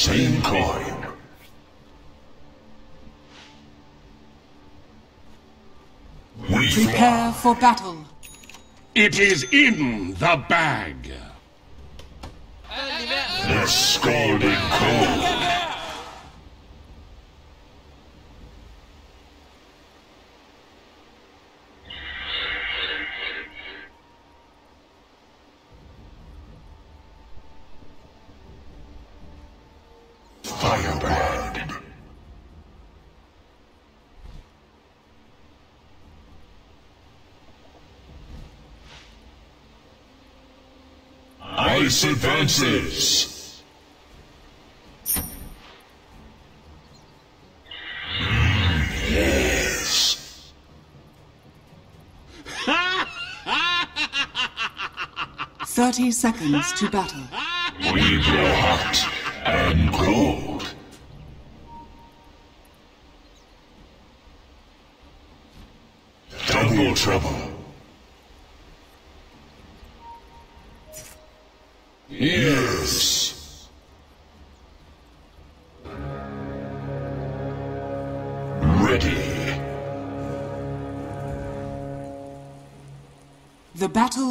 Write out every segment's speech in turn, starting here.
Same coin. We Prepare for battle. It is in the bag. the scalding cold. Firebrand. Advances. Thirty seconds to battle. We grow hot and cold. Double trouble.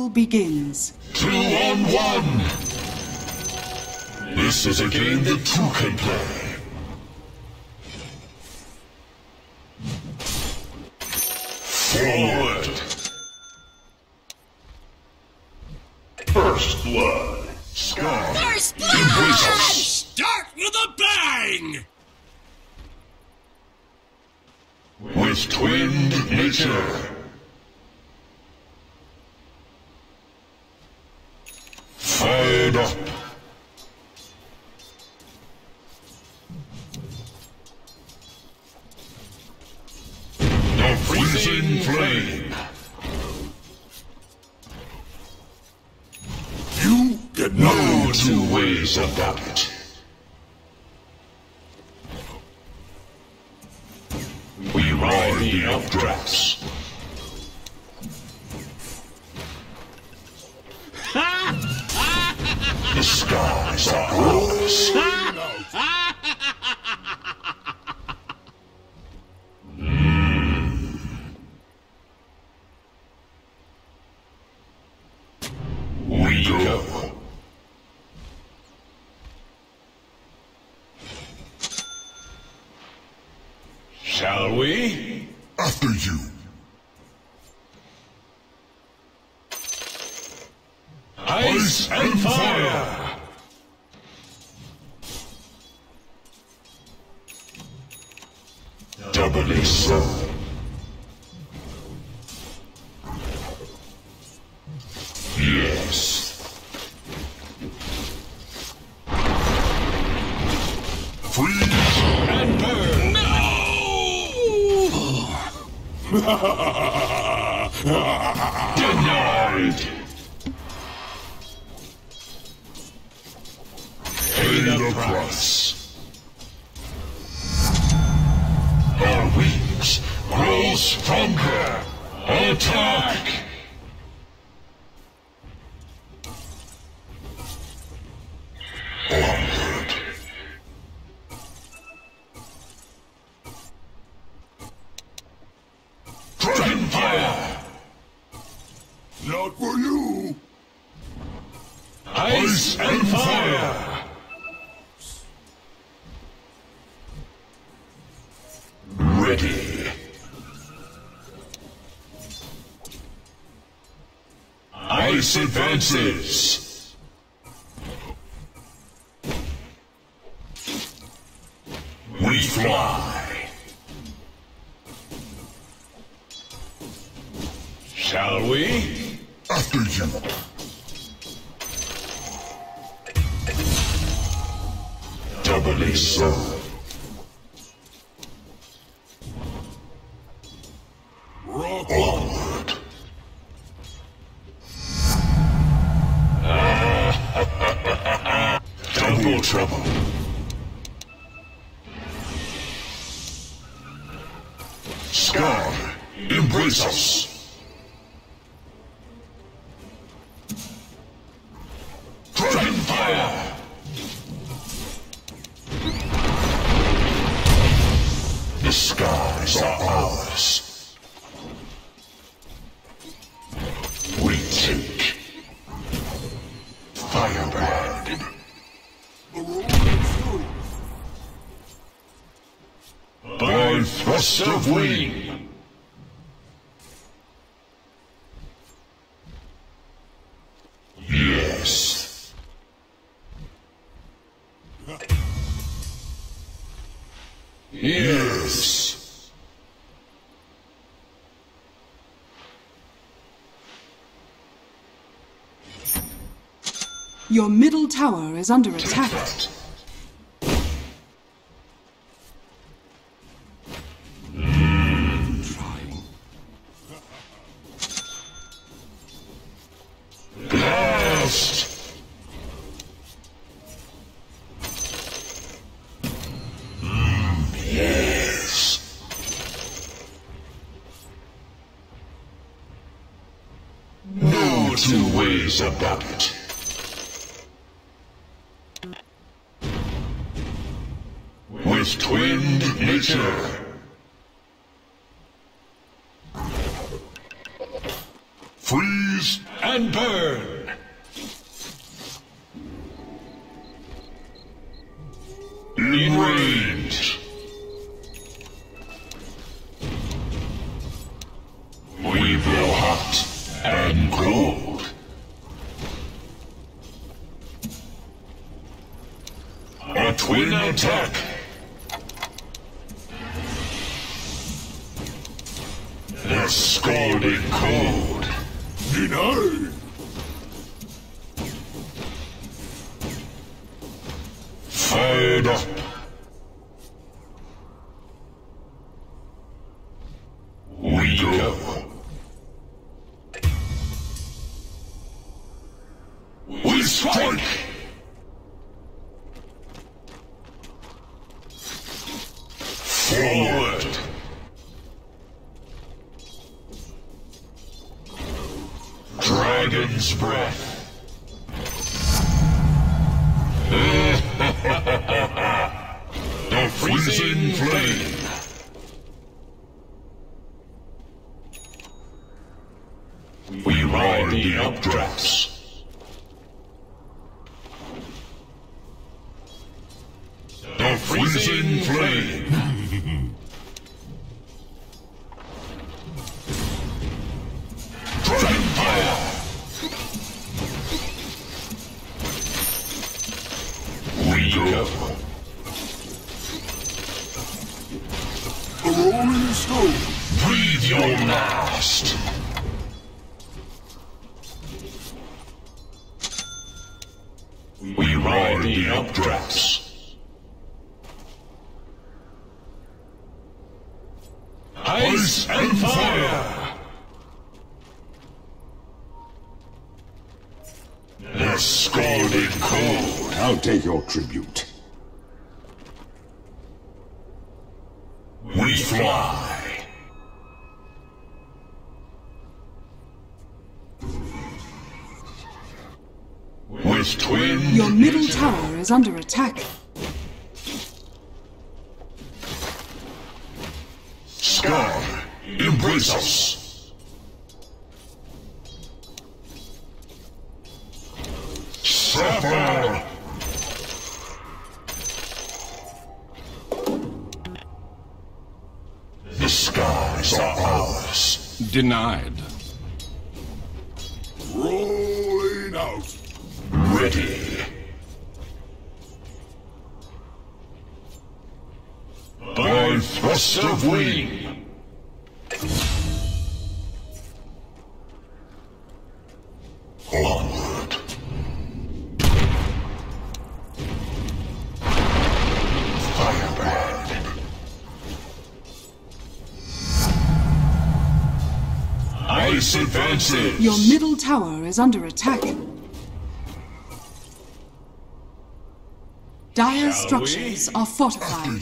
Battle begins. Two on one. This is a game that two can play. Forward. First blood. Scar. First blood! Embrace. Start with a bang! With twinned nature. Ice and fire! Doubly so. disadvances. We fly. Shall we? After you. Doubly so. Yes. Yes. Your middle tower is under attack. Shut up. Attack! spread. Your tribute. We fly. With twin Your middle tower is under attack. sky, embrace us. Denied. Rolling out. Ready. By thrust of wing. Your middle tower is under attack. Dire Shall we? structures are fortified.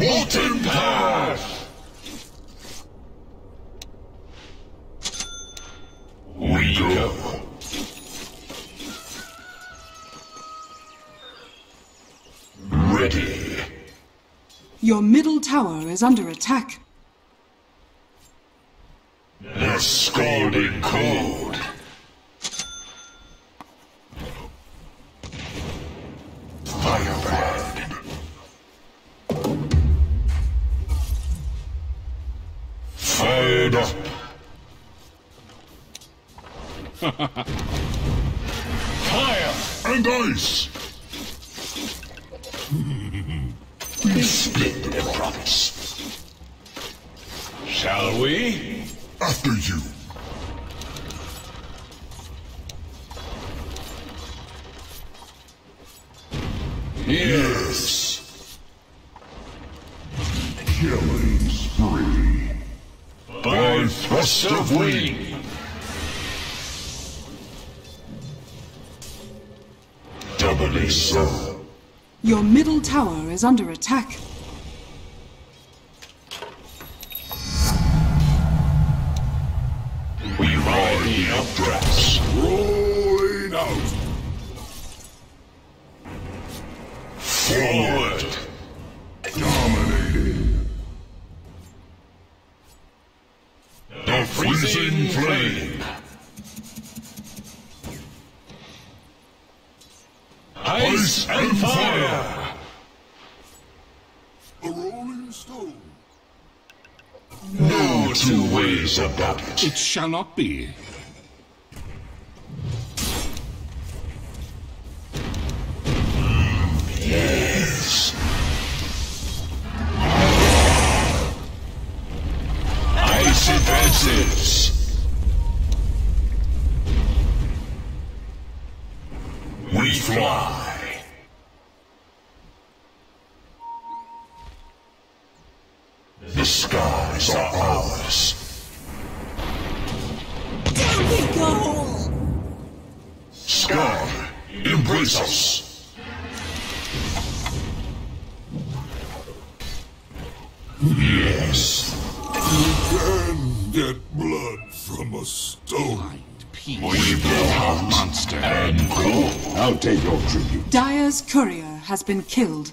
Molten path. We go. Ready. Your middle tower is under attack. Is under attack. We ride the updrafts. Xarope. has been killed.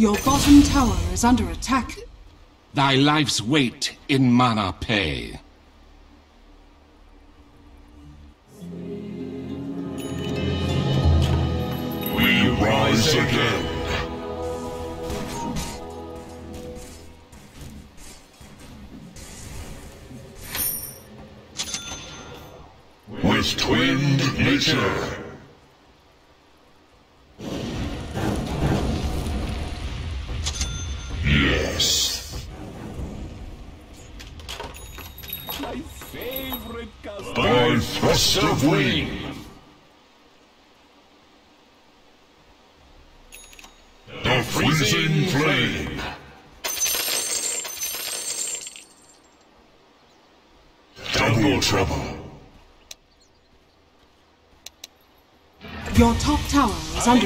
Your bottom tower is under attack. Thy life's weight in mana pay. We rise again. With twinned nature. Fire.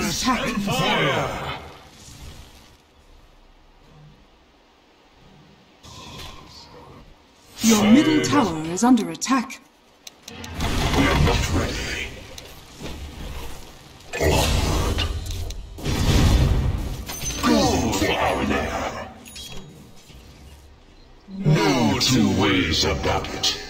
Your Fire. middle tower is under attack. We are not ready. Onward. Go for our lair. No two ways about it.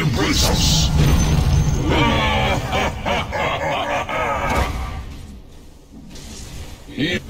embrace us. he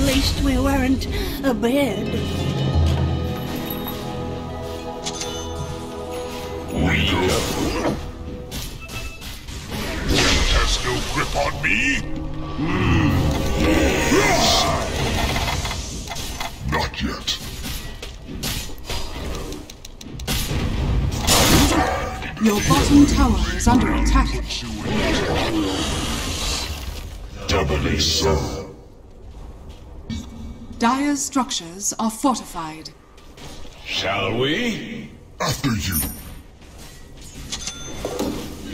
least we weren't a bed. We go. Has no grip on me? Hmm. Not yet. Your bottom tower is under attack. Doubly so. Dire's structures are fortified. Shall we? After you.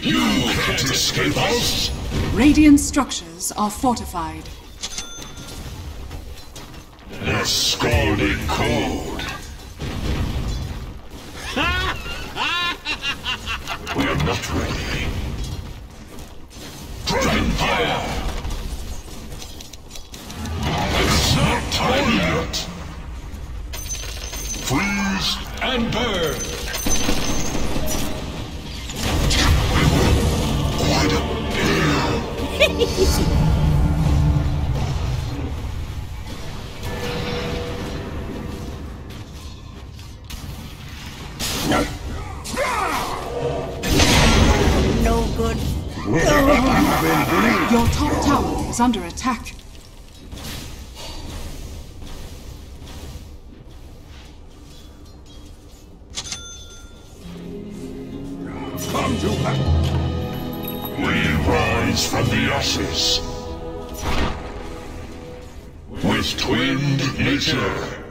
You can't escape us! Radiant structures are fortified. The scalding cold. we are not ready. Dragon fire! It's not time yet! Freeze and burn! Quite a deal! No good. Your top tower is under attack. Ashes. With twinned nature.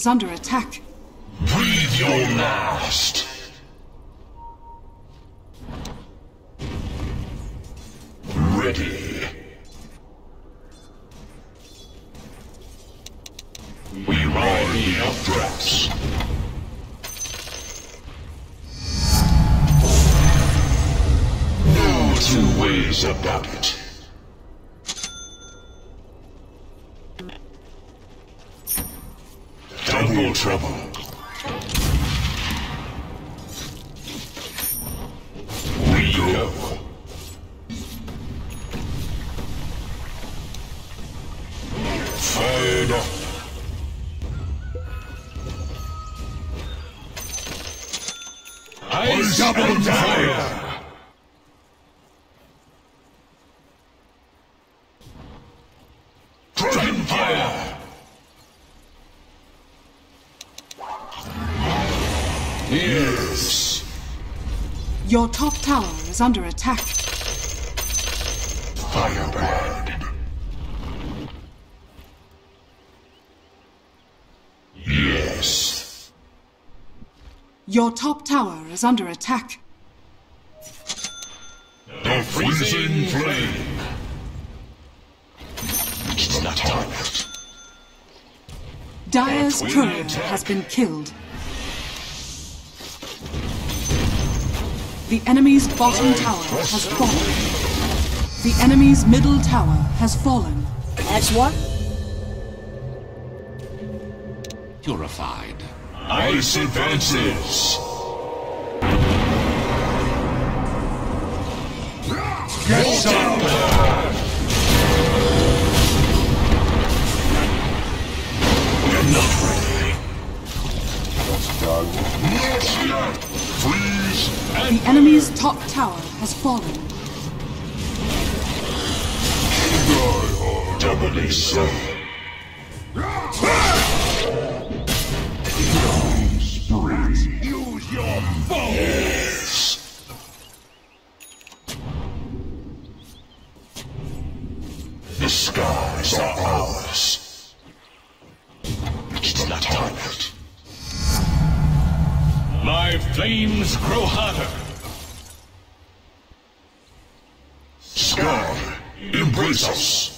Is under attack. Breathe your last. Ready. We ride the updrafts. No two ways about it. Double trouble. Your top tower is under attack. Firebird. Yes. Your top tower is under attack. The freezing flame. It's not time yet. Dire's courier has been killed. The enemy's bottom tower has fallen. The enemy's middle tower has fallen. That's what? Purified. Ice advances. Get some! We're not ready. Not yet. Freeze and The enemy's top tower has fallen. doubly so. Grow hotter. Sky, embrace us.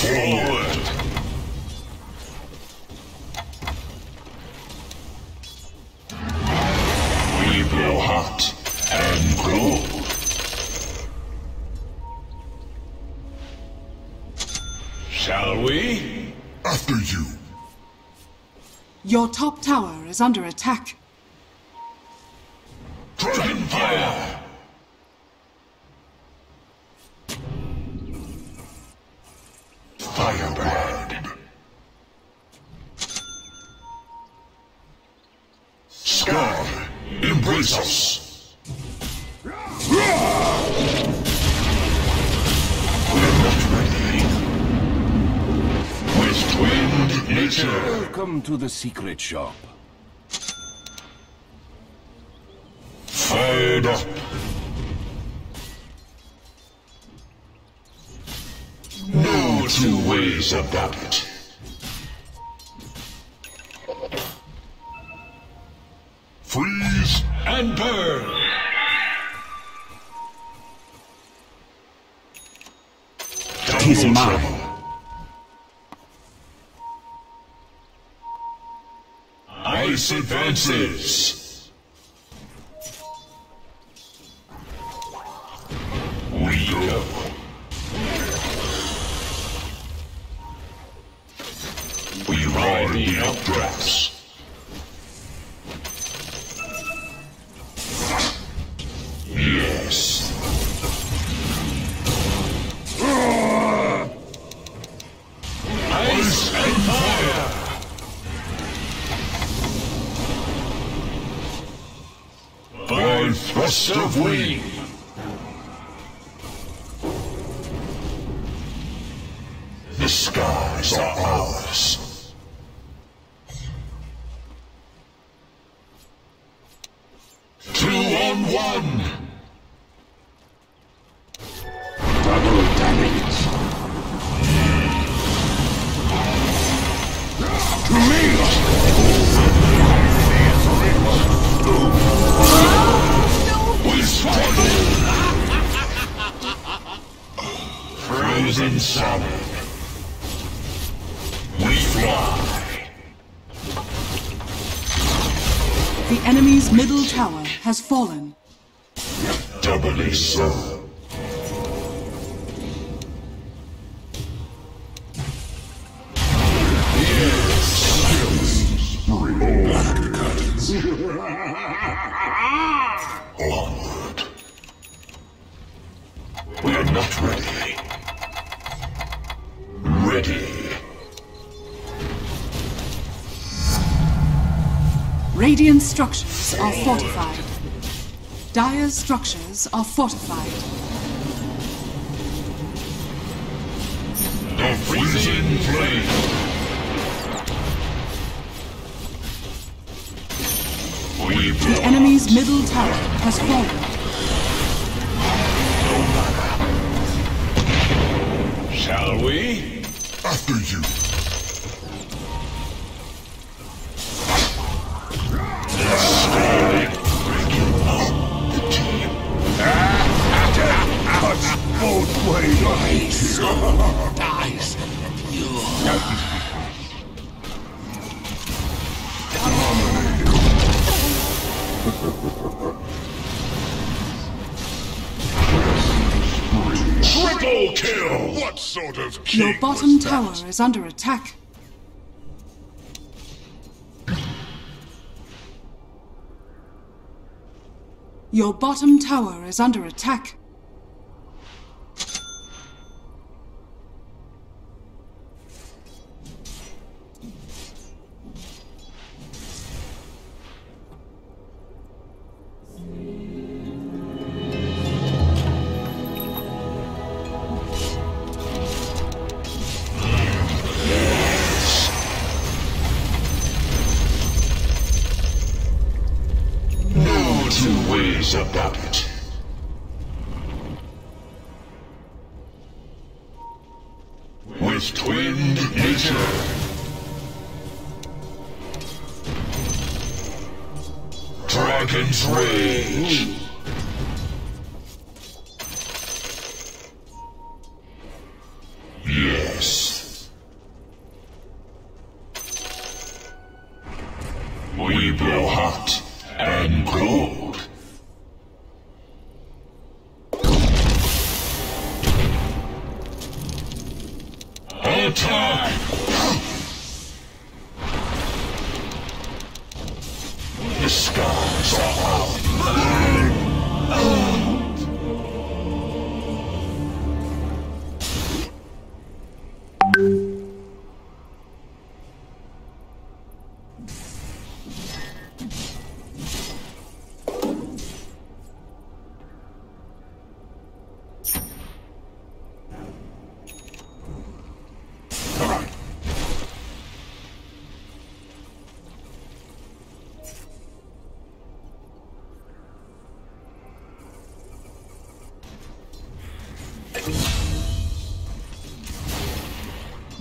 Forward. We blow hot and cold. Shall we? After you. Your top tower is under attack. Dragon fire. Firebrand. Sky, embrace us. Welcome to the secret shop. Fired up. No two ways about it. Freeze And burn! Tis mine. Ice of wing. Fallen. Doubly so. Onward. We are not ready. Ready. Radiant structures are fortified. Dire structures are fortified. The freezing flame. We The enemy's middle tower has fallen. Shall we? after you. Tower is under attack. Your bottom tower is under attack.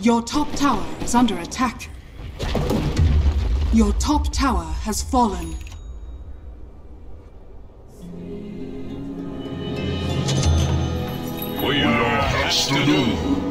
Your top tower is under attack. Your top tower has fallen. We are has to do.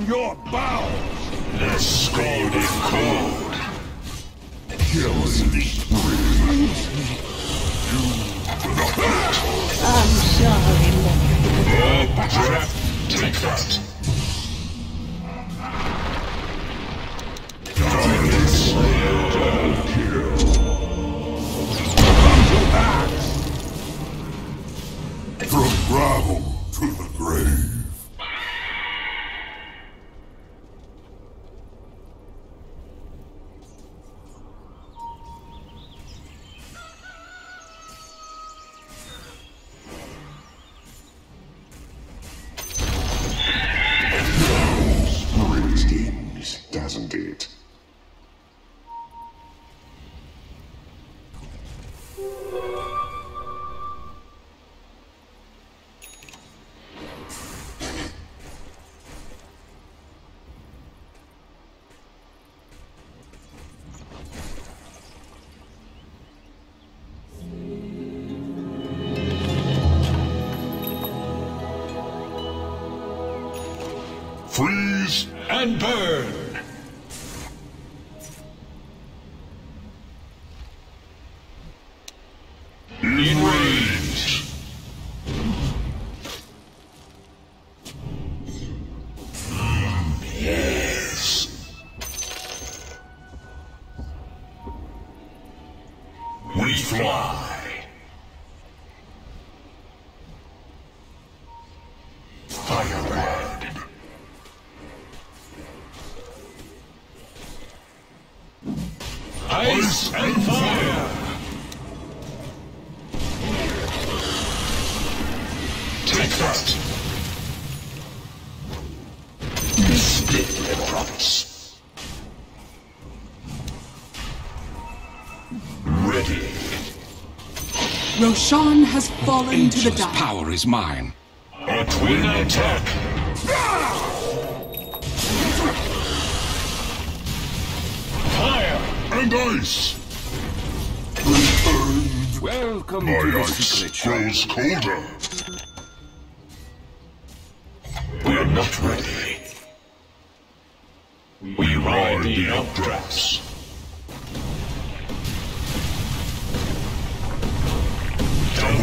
In your bowels! The scalding cold. Killing you I'm sorry, Lord. Take that. Freeze and burn. Roshan has fallen to the Angel's dark. power is mine. A twin attack. Fire And ice! Welcome My to the ice secret shop. grows colder. We're not ready. We ride the updrafts.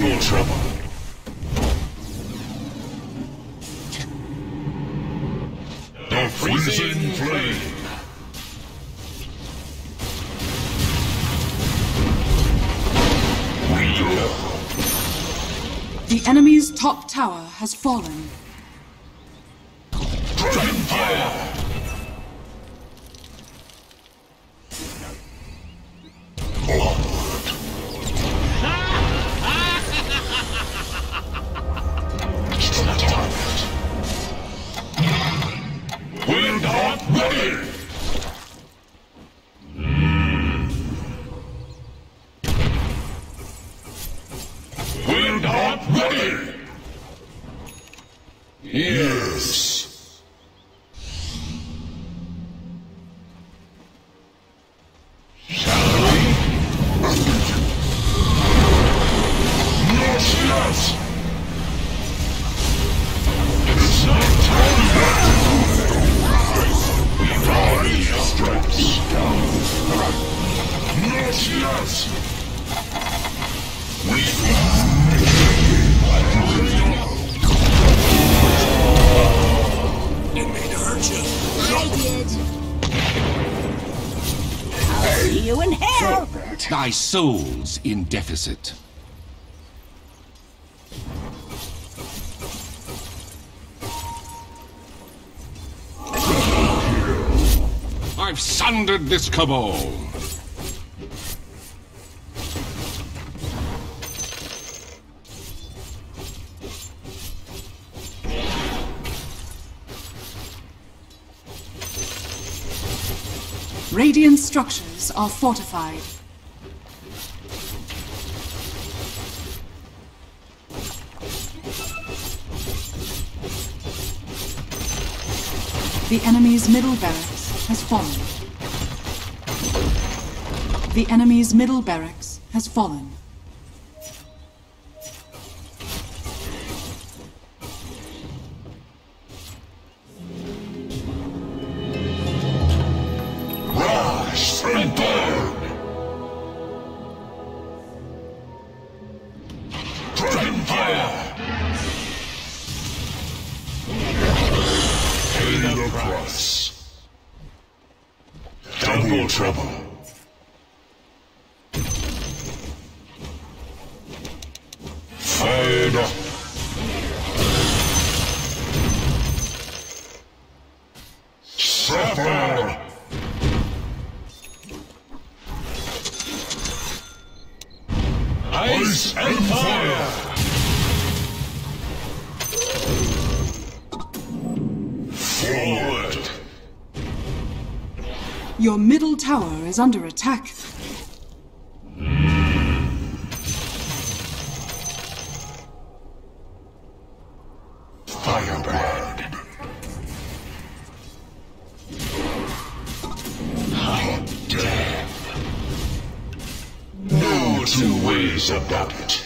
Trouble. The freezing flame. The enemy's top tower has fallen. Dragon fire. Thy soul's in deficit. I've sundered this cabal. Radiant structures are fortified. The enemy's middle barracks has fallen. The enemy's middle barracks has fallen. Tower is under attack. Firebrand! No two ways about it.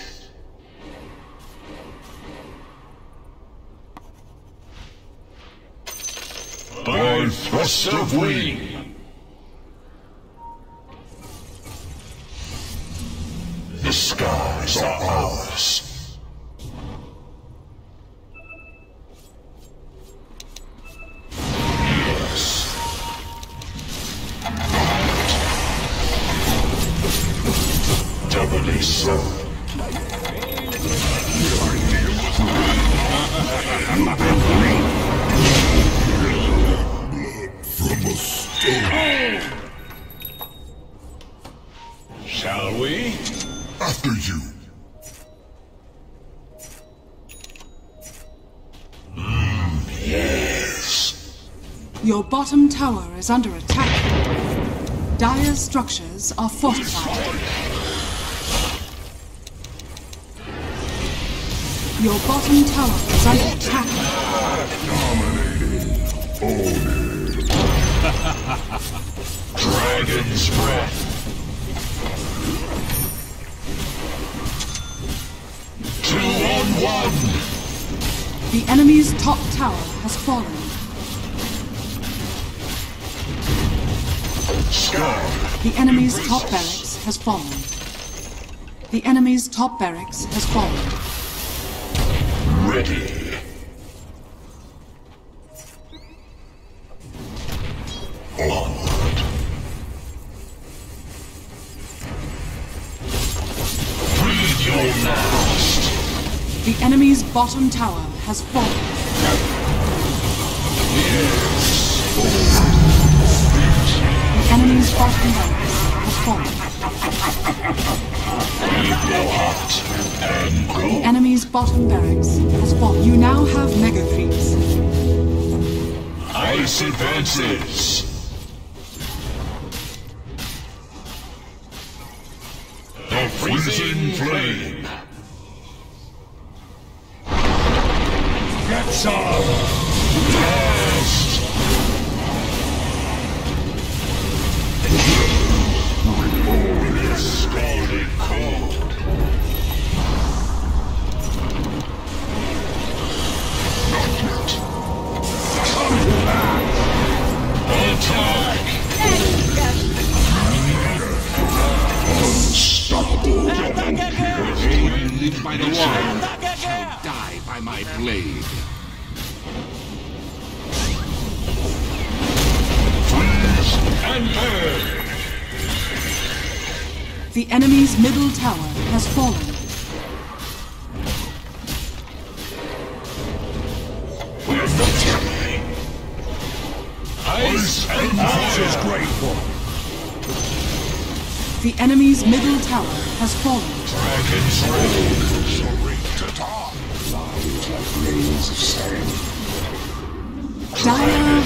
By thrust of wing! Bottom tower is under attack. Dire structures are fortified. Your bottom tower is under attack. Dragon's breath. Two on one. The enemy's top tower has fallen. The enemy's top barracks has fallen. The enemy's top barracks has fallen. Ready. Onward. Your last. The enemy's bottom tower has fallen. The The enemy's bottom barracks has fallen. You now have mega creeps. Ice advances. The freezing flame. Get some.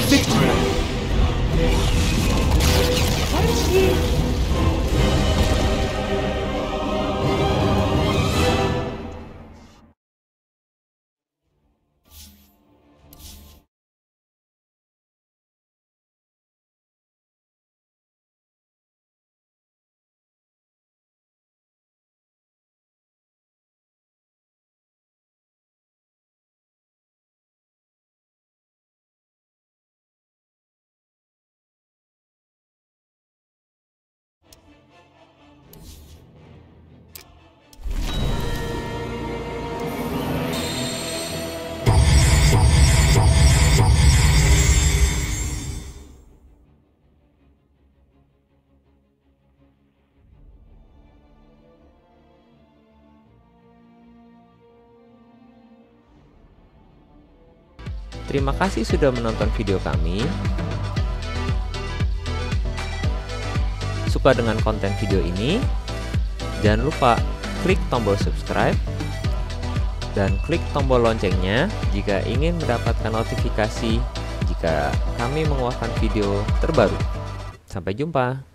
Victory. Terima kasih sudah menonton video kami. Suka dengan konten video ini? Jangan lupa klik tombol subscribe dan klik tombol loncengnya jika ingin mendapatkan notifikasi jika kami mengeluarkan video terbaru. Sampai jumpa.